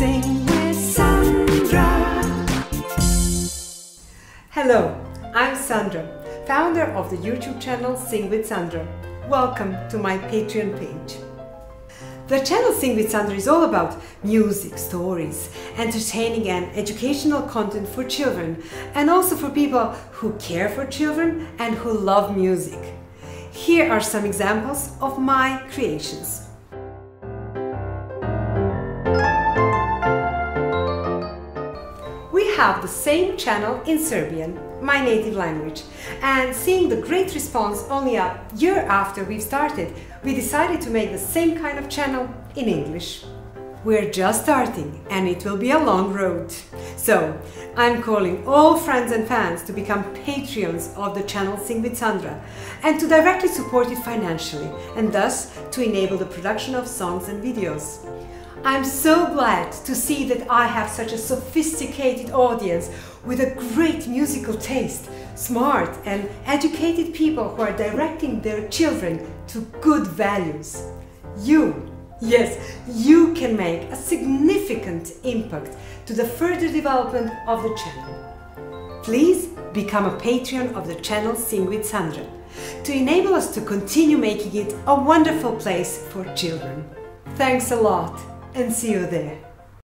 Sing with Sandra. Hello, I'm Sandra, founder of the YouTube channel Sing with Sandra. Welcome to my Patreon page. The channel Sing with Sandra is all about music, stories, entertaining and educational content for children and also for people who care for children and who love music. Here are some examples of my creations. Have the same channel in Serbian, my native language, and seeing the great response only a year after we've started, we decided to make the same kind of channel in English. We're just starting and it will be a long road. So, I'm calling all friends and fans to become Patreons of the channel Sing with Sandra and to directly support it financially and thus to enable the production of songs and videos. I'm so glad to see that I have such a sophisticated audience with a great musical taste, smart and educated people who are directing their children to good values. You, yes, you can make a significant impact to the further development of the channel. Please become a Patreon of the channel Sing with Sandra to enable us to continue making it a wonderful place for children. Thanks a lot and see you there.